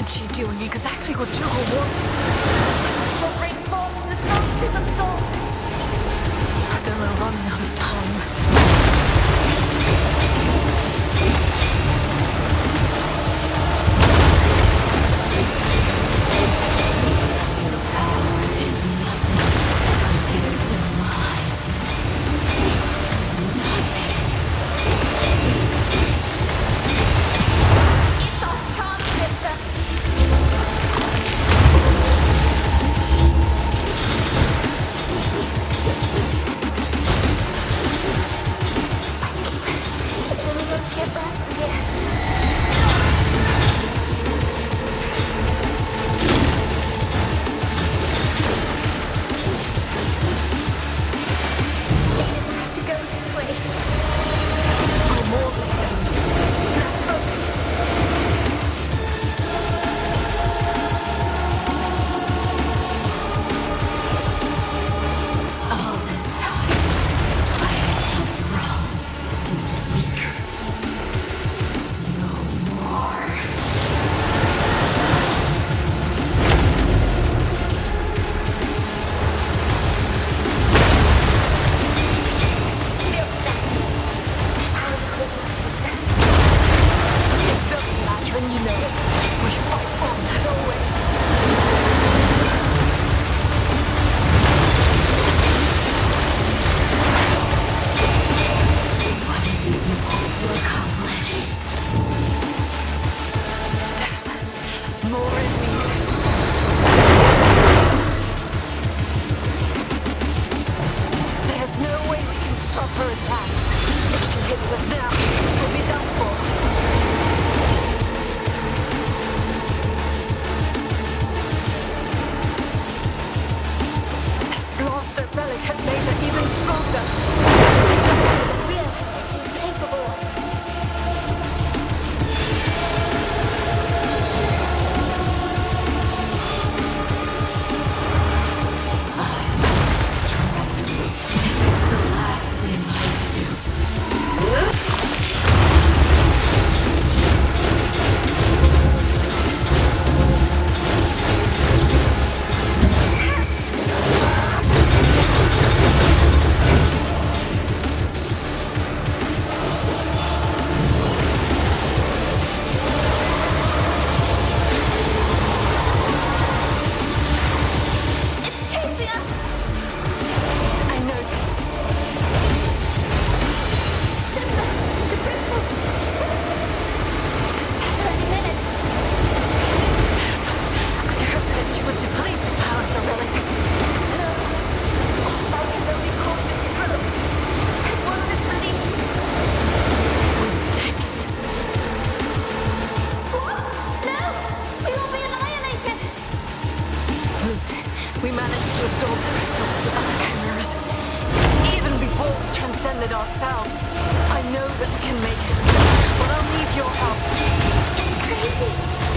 Isn't she doing exactly what Dougal wanted? Will break forth in the solstice of souls. Though we're running out of time. stop her attack. If she hits us now, we'll be done for. Lost relic has made her even stronger. We managed to absorb the crystals of the Black Even before we transcended ourselves, I know that we can make it. But I'll need your help. It's crazy!